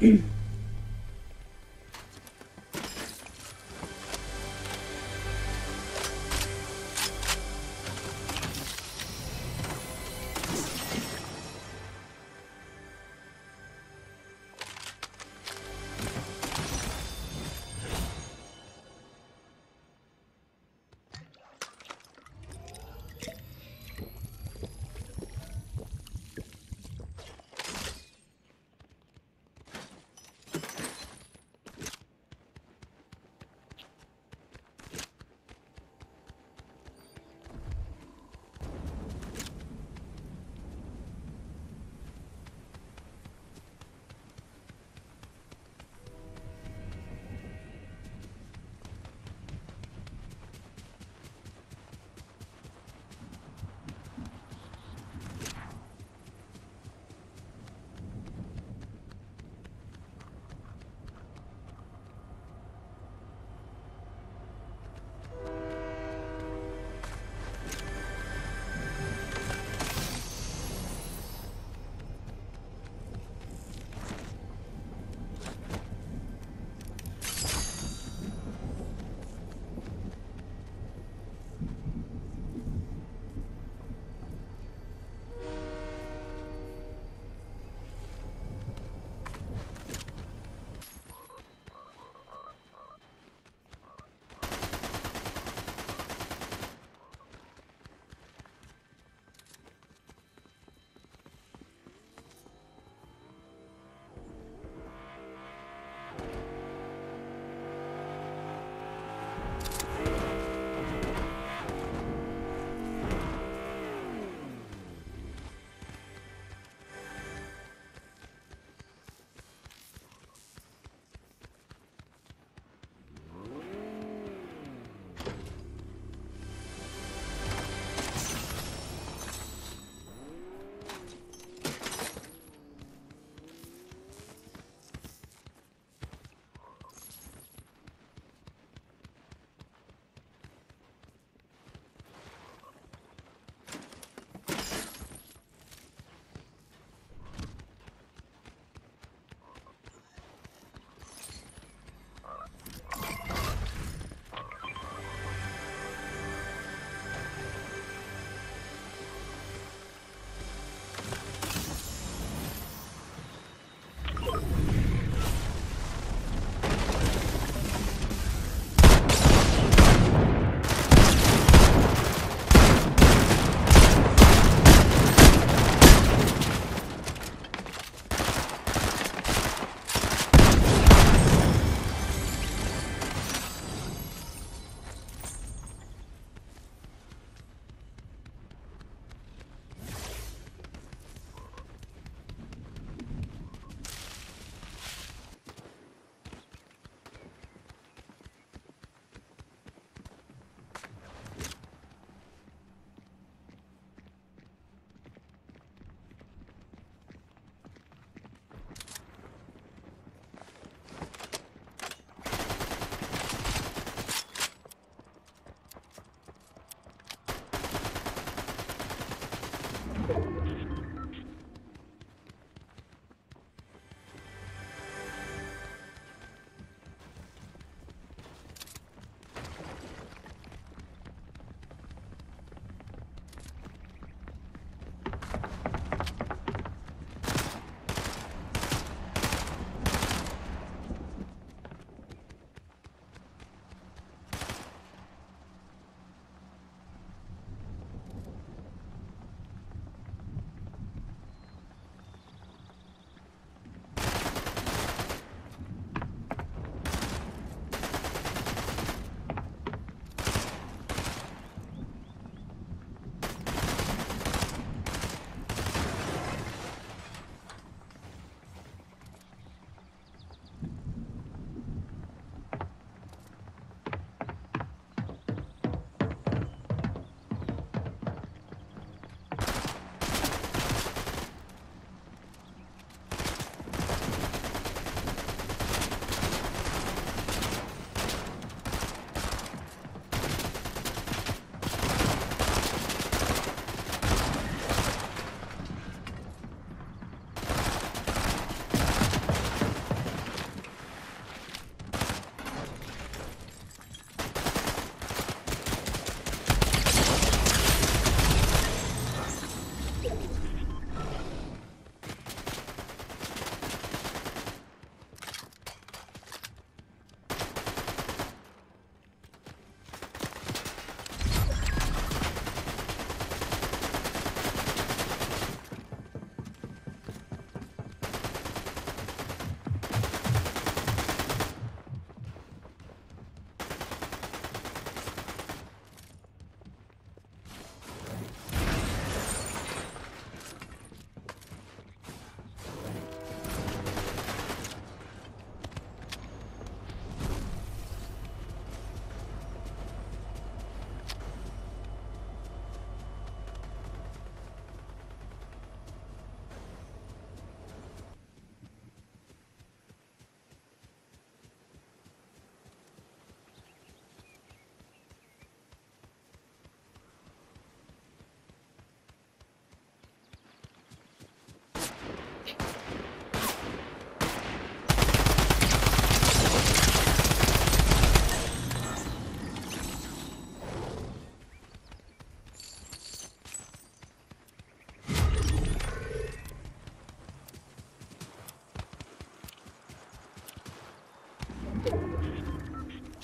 mm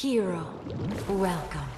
Hero, welcome.